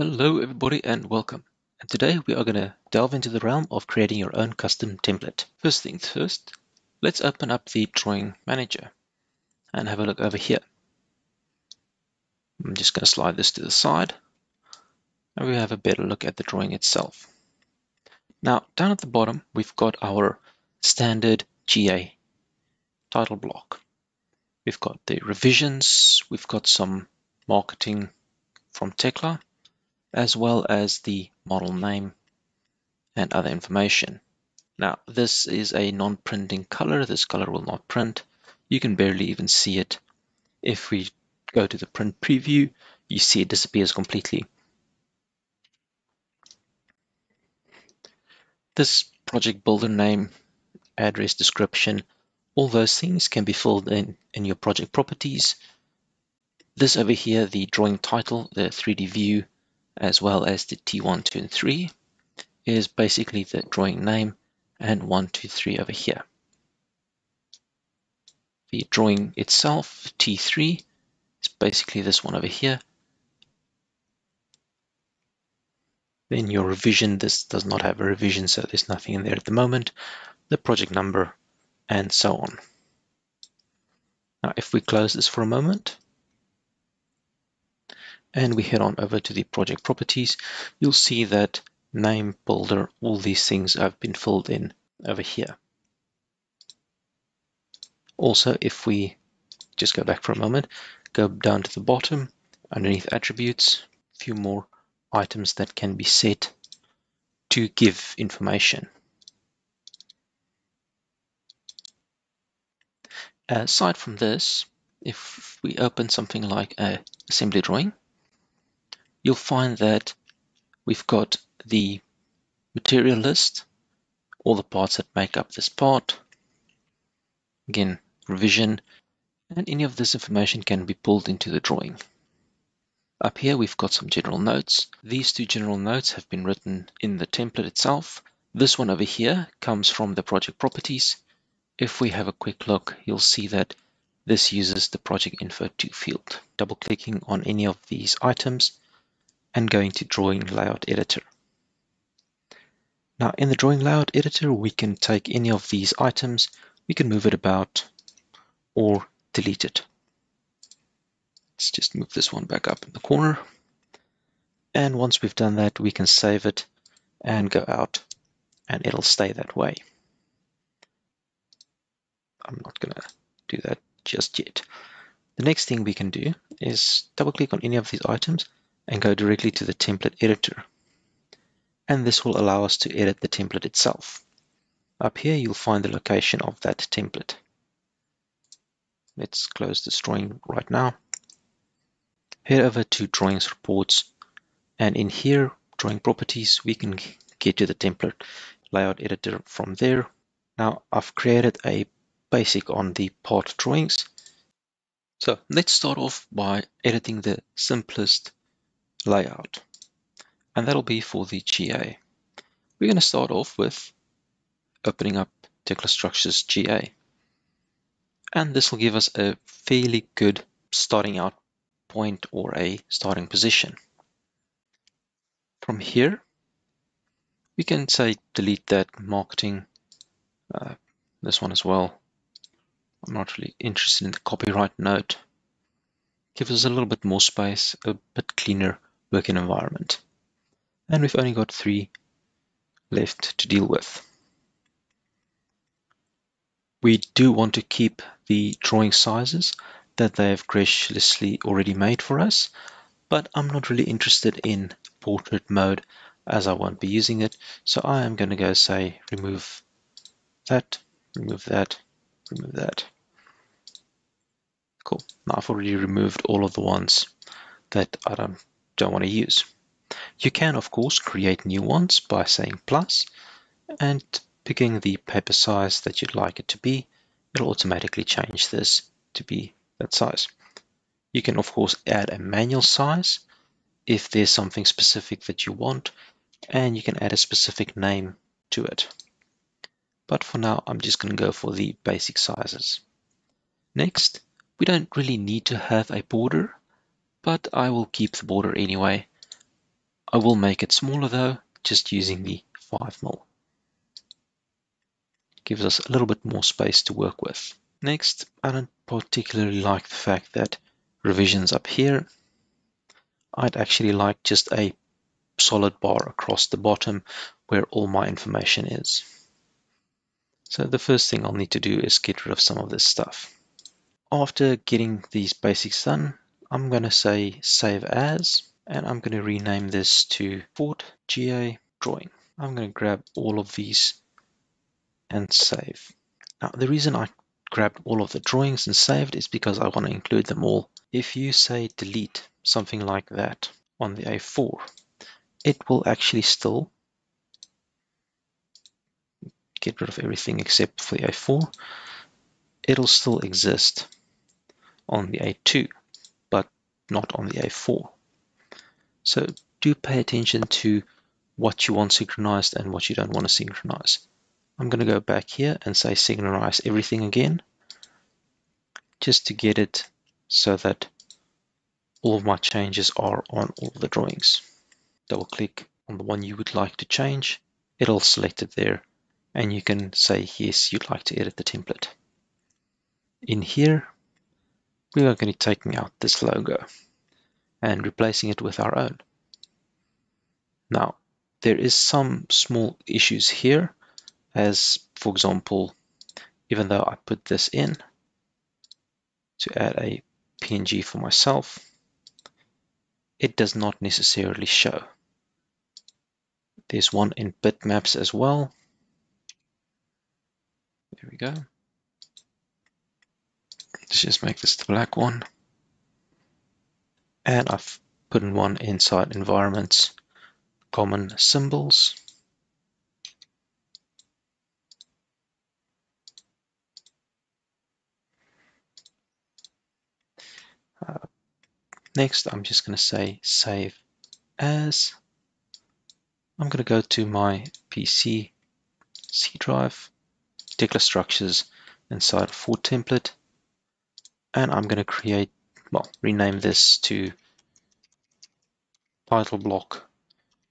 Hello everybody and welcome. And today we are going to delve into the realm of creating your own custom template. First things first, let's open up the drawing manager and have a look over here. I'm just going to slide this to the side and we have a better look at the drawing itself. Now down at the bottom we've got our standard GA title block. We've got the revisions, we've got some marketing from Tekla as well as the model name and other information. Now, this is a non-printing color. This color will not print. You can barely even see it. If we go to the print preview, you see it disappears completely. This project builder name, address description, all those things can be filled in in your project properties. This over here, the drawing title, the 3D view, as well as the T1, 2, and 3 is basically the drawing name and 1, 2, 3 over here. The drawing itself, T3, is basically this one over here. Then your revision, this does not have a revision, so there's nothing in there at the moment. The project number, and so on. Now, if we close this for a moment, and we head on over to the project properties, you'll see that name, builder, all these things have been filled in over here. Also, if we just go back for a moment, go down to the bottom, underneath attributes, a few more items that can be set to give information. Aside from this, if we open something like a assembly drawing, you'll find that we've got the material list, all the parts that make up this part, again, revision, and any of this information can be pulled into the drawing. Up here, we've got some general notes. These two general notes have been written in the template itself. This one over here comes from the project properties. If we have a quick look, you'll see that this uses the project info 2 field. Double clicking on any of these items and going to Drawing Layout Editor. Now in the Drawing Layout Editor, we can take any of these items, we can move it about or delete it. Let's just move this one back up in the corner. And once we've done that, we can save it and go out and it'll stay that way. I'm not going to do that just yet. The next thing we can do is double click on any of these items and go directly to the template editor. And this will allow us to edit the template itself. Up here, you'll find the location of that template. Let's close this drawing right now. Head over to Drawings Reports, and in here, Drawing Properties, we can get to the template layout editor from there. Now, I've created a basic on the part drawings. So let's start off by editing the simplest layout. And that'll be for the GA. We're going to start off with opening up Tekla Structures GA. And this will give us a fairly good starting out point or a starting position. From here, we can say delete that marketing, uh, this one as well. I'm not really interested in the copyright note. Give us a little bit more space, a bit cleaner working environment. And we've only got three left to deal with. We do want to keep the drawing sizes that they have graciously already made for us, but I'm not really interested in portrait mode as I won't be using it. So I am going to go say remove that, remove that, remove that. Cool. Now I've already removed all of the ones that I don't don't want to use. You can, of course, create new ones by saying plus and picking the paper size that you'd like it to be. It'll automatically change this to be that size. You can, of course, add a manual size if there's something specific that you want, and you can add a specific name to it. But for now, I'm just going to go for the basic sizes. Next, we don't really need to have a border but I will keep the border anyway. I will make it smaller though, just using the 5mm. Gives us a little bit more space to work with. Next, I don't particularly like the fact that revisions up here. I'd actually like just a solid bar across the bottom where all my information is. So the first thing I'll need to do is get rid of some of this stuff. After getting these basics done, I'm going to say save as, and I'm going to rename this to Ford GA drawing. I'm going to grab all of these and save. Now, the reason I grabbed all of the drawings and saved is because I want to include them all. If you say delete something like that on the A4, it will actually still get rid of everything except for the A4. It'll still exist on the A2, but not on the A4. So do pay attention to what you want synchronized and what you don't want to synchronize. I'm going to go back here and say synchronize everything again, just to get it so that all of my changes are on all the drawings. Double click on the one you would like to change. It'll select it there and you can say yes, you'd like to edit the template. In here, we are going to be taking out this logo and replacing it with our own. Now, there is some small issues here, as for example, even though I put this in to add a PNG for myself, it does not necessarily show. There's one in bitmaps as well. There we go. Let's just make this the black one. And I've put in one inside environments, common symbols. Uh, next, I'm just going to say save as. I'm going to go to my PC C drive, Tekla Structures inside Ford template, and I'm going to create, well, rename this to title block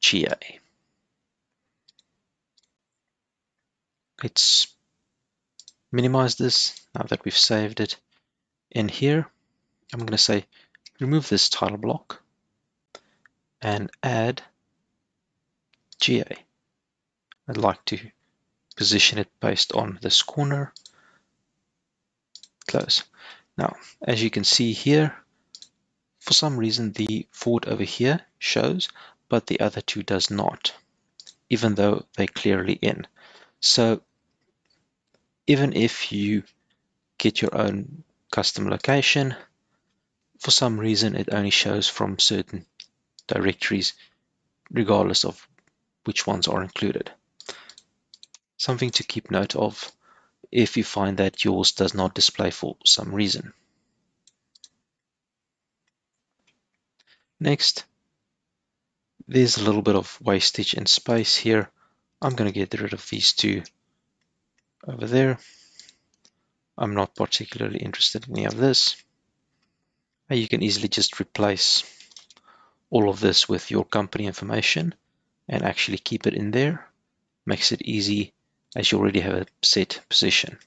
GA. Let's minimize this now that we've saved it. In here, I'm going to say remove this title block and add GA. I'd like to position it based on this corner. Close. Now, as you can see here, for some reason the Ford over here shows, but the other two does not, even though they're clearly in. So even if you get your own custom location, for some reason it only shows from certain directories, regardless of which ones are included. Something to keep note of if you find that yours does not display for some reason. Next, there's a little bit of wastage in space here. I'm going to get rid of these two over there. I'm not particularly interested in any of this. And you can easily just replace all of this with your company information and actually keep it in there. Makes it easy as you already have a set position.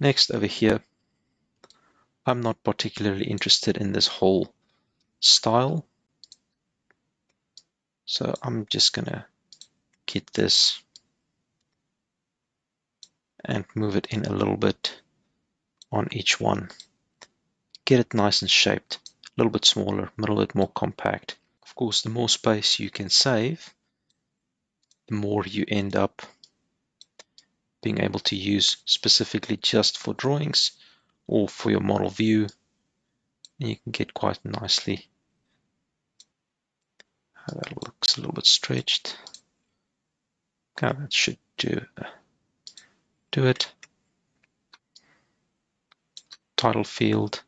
Next over here, I'm not particularly interested in this whole style. So I'm just gonna get this and move it in a little bit on each one. Get it nice and shaped, a little bit smaller, a little bit more compact. Of course, the more space you can save, the more you end up being able to use specifically just for drawings or for your model view. And you can get quite nicely. That looks a little bit stretched. Okay, that should do, do it. Title field.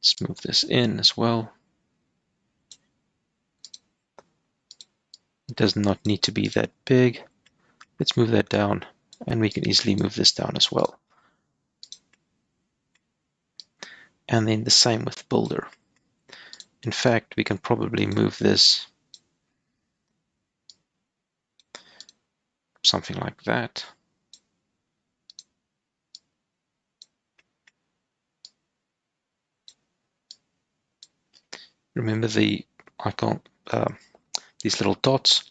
Let's move this in as well. It does not need to be that big. Let's move that down and we can easily move this down as well. And then the same with builder. In fact, we can probably move this something like that. Remember the icon, uh, these little dots,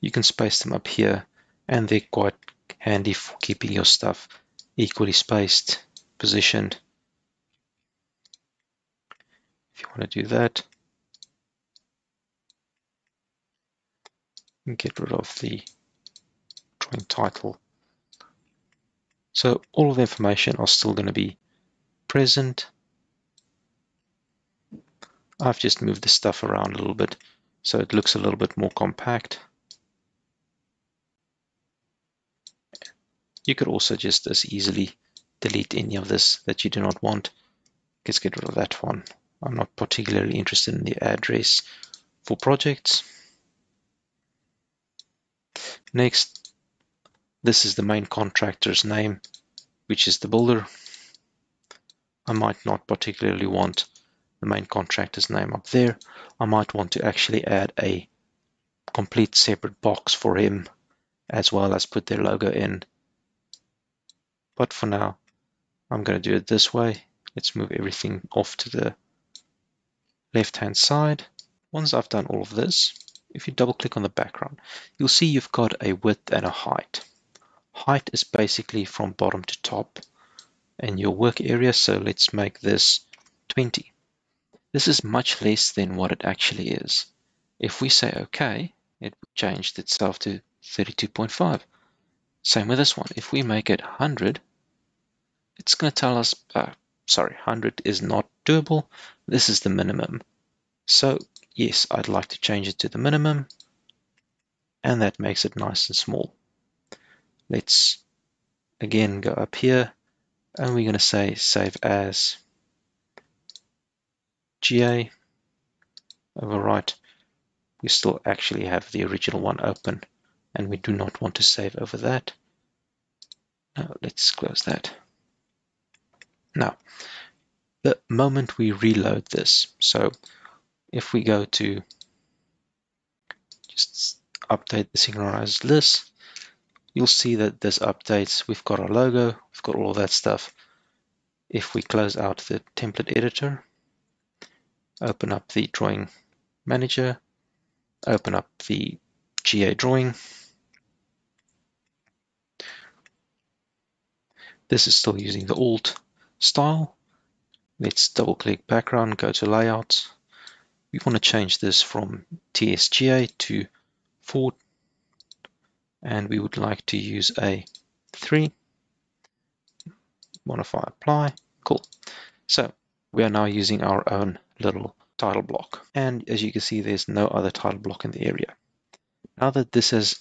you can space them up here and they're quite handy for keeping your stuff equally spaced, positioned. If you want to do that, get rid of the drawing title. So all of the information are still going to be present. I've just moved the stuff around a little bit so it looks a little bit more compact. You could also just as easily delete any of this that you do not want. Let's get rid of that one. I'm not particularly interested in the address for projects. Next, this is the main contractor's name, which is the builder. I might not particularly want the main contractor's name up there. I might want to actually add a complete separate box for him as well as put their logo in but for now, I'm going to do it this way. Let's move everything off to the left-hand side. Once I've done all of this, if you double click on the background, you'll see you've got a width and a height. Height is basically from bottom to top in your work area, so let's make this 20. This is much less than what it actually is. If we say OK, it changed itself to 32.5. Same with this one. If we make it 100, it's going to tell us, uh, sorry, 100 is not doable. This is the minimum. So yes, I'd like to change it to the minimum. And that makes it nice and small. Let's again go up here and we're going to say save as GA overwrite. We still actually have the original one open and we do not want to save over that. Now let's close that. Now, the moment we reload this, so if we go to just update the synchronized list, you'll see that this updates. We've got our logo, we've got all that stuff. If we close out the template editor, open up the drawing manager, open up the GA drawing, This is still using the alt style. Let's double click background, go to layout. We want to change this from TSGA to Ford and we would like to use a 3 modify apply cool so we are now using our own little title block and as you can see there's no other title block in the area now that this has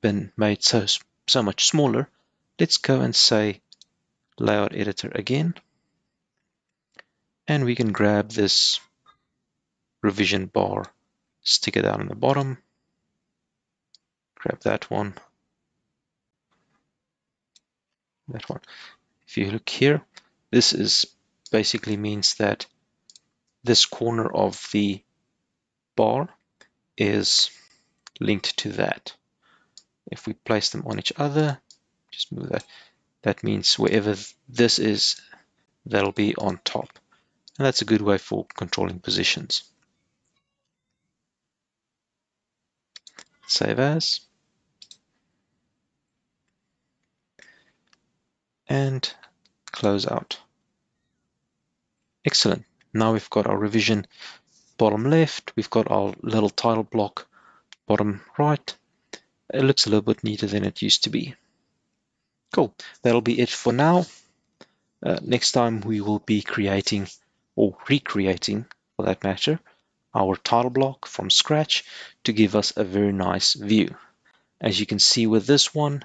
been made so so much smaller let's go and say layout editor again. And we can grab this revision bar, stick it down in the bottom, grab that one, that one. If you look here, this is basically means that this corner of the bar is linked to that. If we place them on each other, just move that, that means wherever this is, that'll be on top. And that's a good way for controlling positions. Save as. And close out. Excellent. Now we've got our revision bottom left. We've got our little title block bottom right. It looks a little bit neater than it used to be. Cool. That'll be it for now. Uh, next time we will be creating or recreating, for that matter, our title block from scratch to give us a very nice view. As you can see with this one,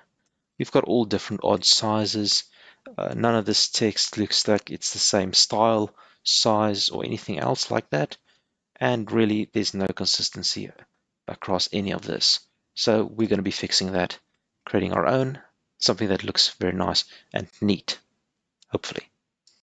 we've got all different odd sizes. Uh, none of this text looks like it's the same style, size, or anything else like that. And really, there's no consistency across any of this. So we're going to be fixing that, creating our own something that looks very nice and neat, hopefully.